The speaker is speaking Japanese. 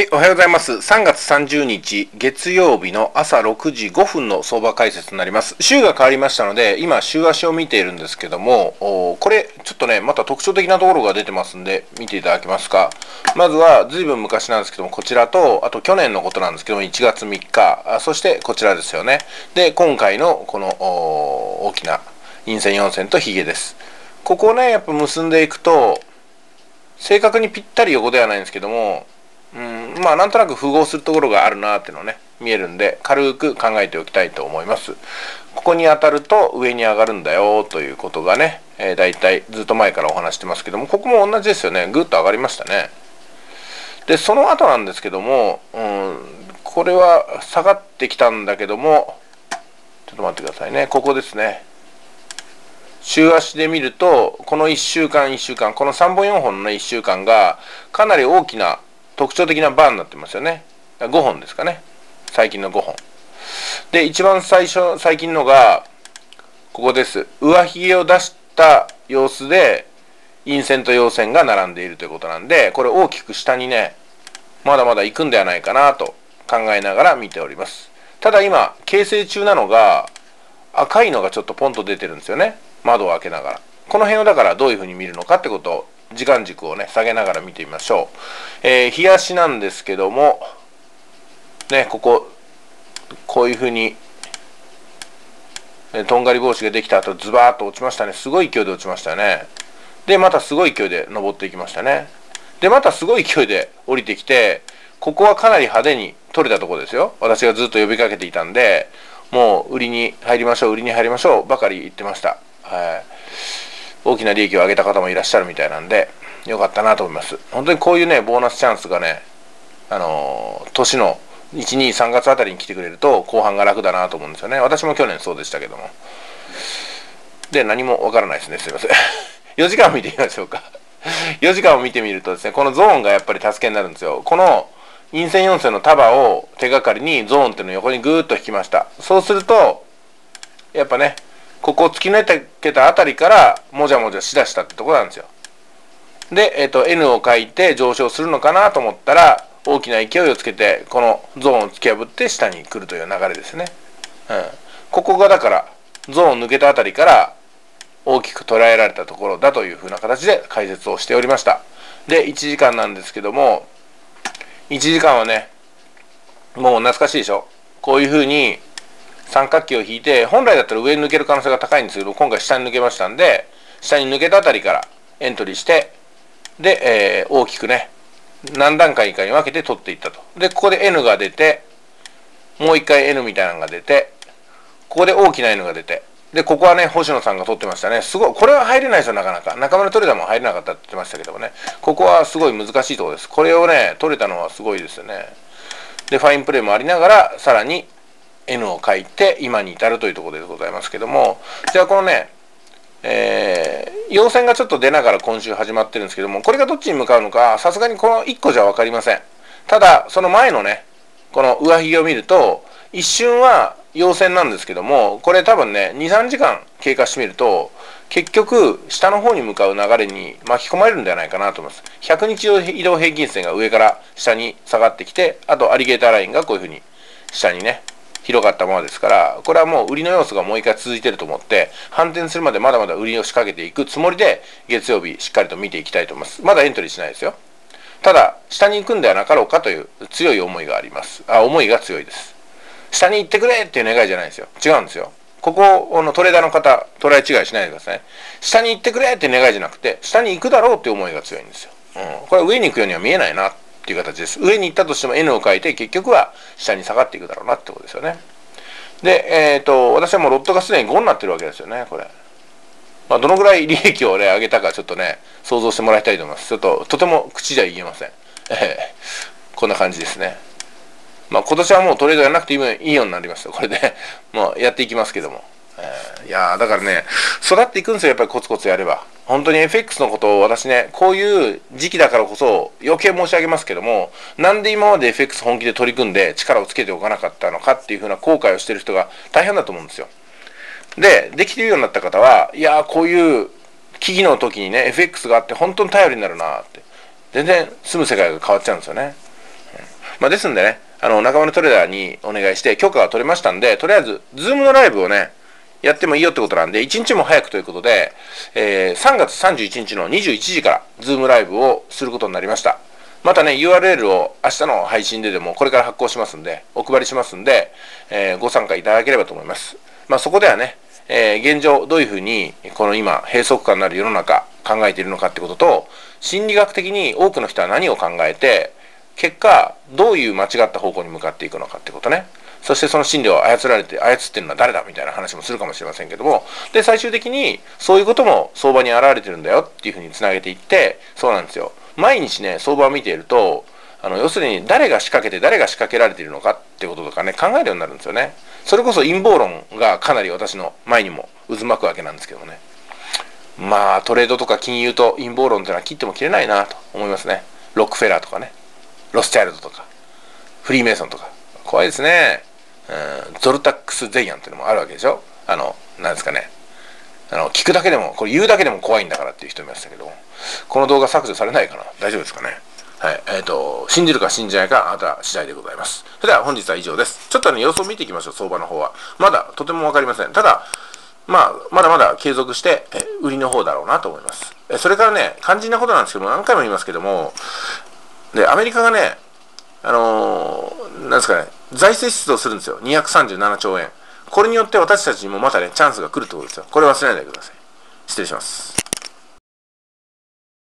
はい、おはようございます。3月30日月曜日の朝6時5分の相場解説になります。週が変わりましたので、今週足を見ているんですけども、これちょっとね、また特徴的なところが出てますんで、見ていただけますか。まずは随分昔なんですけども、こちらと、あと去年のことなんですけども、1月3日、そしてこちらですよね。で、今回のこの大きな陰線4線とヒゲです。ここをね、やっぱ結んでいくと、正確にぴったり横ではないんですけども、まあなんとなく符合するところがあるなっていうのね見えるんで軽く考えておきたいと思います。ここに当たると上に上がるんだよということがね、えー、大体ずっと前からお話してますけどもここも同じですよね。ぐっと上がりましたね。でその後なんですけども、うん、これは下がってきたんだけどもちょっと待ってくださいね。ここですね。週足で見るとこの1週間1週間この3本4本の、1週間がかなり大きな特徴的なバーになってますよね。5本ですかね。最近の5本。で一番最初最近のがここです。上髭を出した様子で陰線と陽線が並んでいるということなんでこれ大きく下にねまだまだ行くんではないかなと考えながら見ております。ただ今形成中なのが赤いのがちょっとポンと出てるんですよね。窓を開けながら。この辺をだからどういうふうに見るのかってことを時間軸をね下げながら見てみましょう、えー、日足なんですけどもねこここういうふうにねとんがり帽子ができた後ズバーッと落ちましたね。すごい勢いで落ちましたね。でまたすごい勢いで登っていきましたね。でまたすごい勢いで降りてきてここはかなり派手に取れたところですよ。私がずっと呼びかけていたんでもう売りに入りましょう売りに入りましょうばかり言ってました。はい。大きな利益を上げた方もいらっしゃるみたいなんでよかったなと思います。本当にこういうねボーナスチャンスがねあのー、年の123月あたりに来てくれると後半が楽だなと思うんですよね。私も去年そうでしたけども。で何もわからないですね。すいません。4時間見てみましょうか。4時間を見てみるとですねこのゾーンがやっぱり助けになるんですよ。この陰線4線の束を手がかりにゾーンっていうのを横にぐーっと引きました。そうするとやっぱねここを突き抜けたあたりからもじゃもじゃしだしたってとこなんですよ。で、えーと、N を書いて上昇するのかなと思ったら大きな勢いをつけてこのゾーンを突き破って下に来るという流れですね、うん、ここがだからゾーンを抜けたあたりから大きく捉えられたところだというふうな形で解説をしておりました。で1時間なんですけども1時間はねもう懐かしいでしょ？こういうふうに三角形を引いて本来だったら上に抜ける可能性が高いんですけど今回下に抜けましたんで下に抜けたあたりからエントリーしてで、えー、大きくね何段階かに分けて取っていったと。でここで N が出てもう一回 N みたいなのが出てここで大きな N が出てでここはね星野さんが取ってましたね。すごいこれは入れないですよなかなか。中村取れたも入れなかったって言ってましたけどもね。ここはすごい難しいところです。これをね取れたのはすごいですよね。でファインプレーもありながらさらに N を書いて今に至るというところでございますけども。じゃあこのねえー、陽線がちょっと出ながら今週始まってるんですけどもこれがどっちに向かうのかさすがにこの1個じゃ分かりません。ただその前のねこの上髭を見ると一瞬は陽線なんですけどもこれ多分ね23時間経過してみると結局下の方に向かう流れに巻き込まれるんではないかなと思います。100日移動平均線が上から下に下がってきてあとアリゲーターラインがこういうふうに下にね広がったままですからこれはもう売りの要素がもう一回続いてると思って反転するまでまだまだ売りを仕掛けていくつもりで月曜日しっかりと見ていきたいと思います。まだエントリーしないですよ。ただ下に行くんではなかろうかという強い思いがあります。あ思いが強いです。下に行ってくれっていう願いじゃないですよ。違うんですよ。ここのトレーダーの方捉え違いしないでください下に行ってくれって願いじゃなくて下に行くだろうっていう思いが強いんですよ、うん、これ上に行くようには見えないな。っていう形です。上に行ったとしても N を書いて結局は下に下がっていくだろうなってことですよね。で、えっ、ー、と私はもうロットがすでに5になってるわけですよねこれ。まあ、どのぐらい利益をね上げたかちょっとね想像してもらいたいと思います。ちょっととても口じゃ言えません、えー、こんな感じですね。まあ今年はもうトレードやらなくていいようになりました。これでもうやっていきますけども、えー、いやだからね育っていくんですよやっぱりコツコツやれば。本当に FX のことを私ね、こういう時期だからこそ余計申し上げますけども、なんで今まで FX 本気で取り組んで力をつけておかなかったのかっていうふうな後悔をしてる人が大変だと思うんですよ。で、できてるようになった方は、いやこういう危機の時にね、FX があって本当に頼りになるなって、全然住む世界が変わっちゃうんですよね。まあ、ですんでね、あの、仲間のトレーダーにお願いして許可が取れましたんで、とりあえず、 Zoom のライブをね、やってもいいよってことなんで、1日も早くということで、えー、3月31日の21時から、 Zoom ライブをすることになりました。またね、URL を明日の配信ででも、これから発行しますんで、お配りしますんで、えー、ご参加いただければと思います。まあ、そこではね、えー、現状、どういうふうに、この今、閉塞感のある世の中、考えているのかってことと、心理学的に多くの人は何を考えて、結果、どういう間違った方向に向かっていくのかってことね。そしてその心理を操られて、操ってるのは誰だみたいな話もするかもしれませんけども、で、最終的にそういうことも相場に現れてるんだよっていうふうにつなげていって、そうなんですよ。毎日ね、相場を見ていると、あの、要するに誰が仕掛けて誰が仕掛けられているのかってこととかね、考えるようになるんですよね。それこそ陰謀論がかなり私の前にも渦巻くわけなんですけどね。まあ、トレードとか金融と陰謀論っていうのは切っても切れないなと思いますね。ロックフェラーとかね、ロスチャイルドとか、フリーメイソンとか。怖いですね。ゾルタックス・ゼイアンっていうのもあるわけでしょ？あの、なんですかね。あの、聞くだけでも、これ言うだけでも怖いんだからっていう人いましたけど、この動画削除されないかな？大丈夫ですかね？はい。えっ、ー、と、信じるか信じないか、あなた次第でございます。それでは本日は以上です。ちょっとね、様子を見ていきましょう、相場の方は。まだとてもわかりません。ただ、まあ、まだまだ継続して、え売りの方だろうなと思います。えそれからね、肝心なことなんですけども、何回も言いますけども、で、アメリカがね、あのー、なんですかね、財政出動するんですよ。237兆円。これによって私たちにもまたね、チャンスが来るってことですよ。これ忘れないでください。失礼します。